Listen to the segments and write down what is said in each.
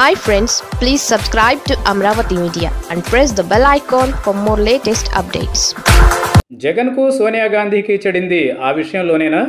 Hi friends please subscribe to Amaravati media and press the bell icon for more latest updates జగన్కు సోనియా గాంధీకి చెడింది ఆ విషయంలోనేనా?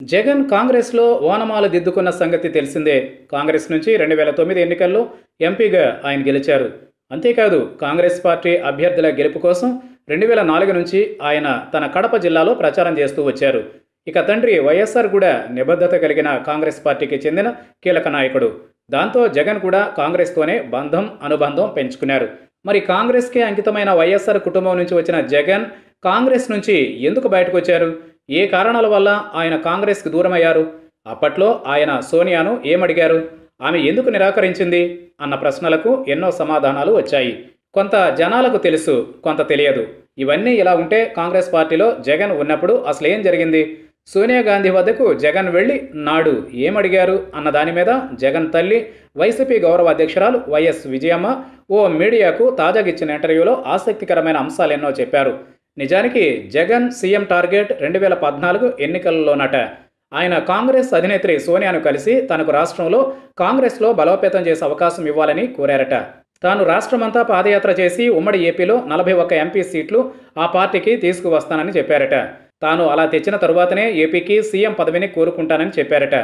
జగన్ కాంగ్రెస్లో ఓనమాలు దిద్దుకున్న సంగతి తెలిసిందే. కాంగ్రెస్ నుంచి రెండు వేల తొమ్మిది ఎన్నికల్లో ఎంపీగా ఆయన గెలిచారు. అంతేకాదు కాంగ్రెస్ పార్టీ అభ్యర్థుల గెలుపు కోసం రెండు వేల నాలుగు నుంచి ఆయన తన కడప జిల్లాలో ప్రచారం చేస్తూ వచ్చారు. ఇక తండ్రి వైఎస్ఆర్ కూడా నిబద్ధత కలిగిన కాంగ్రెస్ పార్టీకి చెందిన కీలక నాయకుడు. దాంతో జగన్ కూడా కాంగ్రెస్తోనే బంధం అనుబంధం పెంచుకున్నారు. మరి కాంగ్రెస్కి అంకితమైన వైఎస్ఆర్ కుటుంబం నుంచి వచ్చిన జగన్ కాంగ్రెస్ నుంచి ఎందుకు బయటకు వచ్చారు? ఏ కారణాల వల్ల ఆయన కాంగ్రెస్కి దూరమయ్యారు? అప్పట్లో ఆయన సోనియాను ఏమడిగారు? ఆమె ఎందుకు నిరాకరించింది? అన్న ప్రశ్నలకు ఎన్నో సమాధానాలు వచ్చాయి. కొంత జనాలకు తెలుసు కొంత తెలియదు. ఇవన్నీ ఇలా ఉంటే కాంగ్రెస్ పార్టీలో జగన్ ఉన్నప్పుడు అసలు ఏం జరిగింది? సోనియా గాంధీ వద్దకు జగన్ వెళ్ళి నాడు ఏమడిగారు అన్న దాని మీద జగన్ తల్లి వైసీపీ గౌరవ అధ్యక్షురాలు వైఎస్ విజయమ్మ ఓ మీడియాకు తాజాగా ఇచ్చిన ఇంటర్వ్యూలో ఆసక్తికరమైన అంశాలు ఎన్నో చెప్పారు. నిజానికి జగన్ సీఎం టార్గెట్ రెండు వేల పద్నాలుగు ఎన్నికల్లోనట ఆయన కాంగ్రెస్ అధినేత్రి సోనియాను కలిసి తనకు రాష్ట్రంలో కాంగ్రెస్లో బలోపేతం చేసే అవకాశం ఇవ్వాలని కోరారట. తాను రాష్ట్రమంతా పాదయాత్ర చేసి ఉమ్మడి ఏపీలో నలభై ఒక్క ఎంపీ సీట్లు ఆ పార్టీకి తీసుకువస్తానని చెప్పారట. తాను అలా తెచ్చిన తరువాతనే ఏపీకి సీఎం పదవిని కోరుకుంటానని చెప్పారట.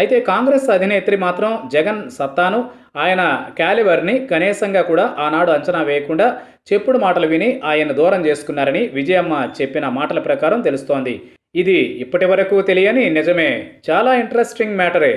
అయితే కాంగ్రెస్ అధినేత్రి మాత్రం జగన్ సత్తాను ఆయన క్యాలివర్ని కనీసంగా కూడా ఆనాడు అంచనా వేయకుండా చెప్పుడు మాటలు విని ఆయన దూరం చేసుకున్నారని విజయమ్మ చెప్పిన మాటల ప్రకారం తెలుస్తోంది. ఇది ఇప్పటి వరకు తెలియని నిజమే. చాలా ఇంట్రెస్టింగ్ మ్యాటరే.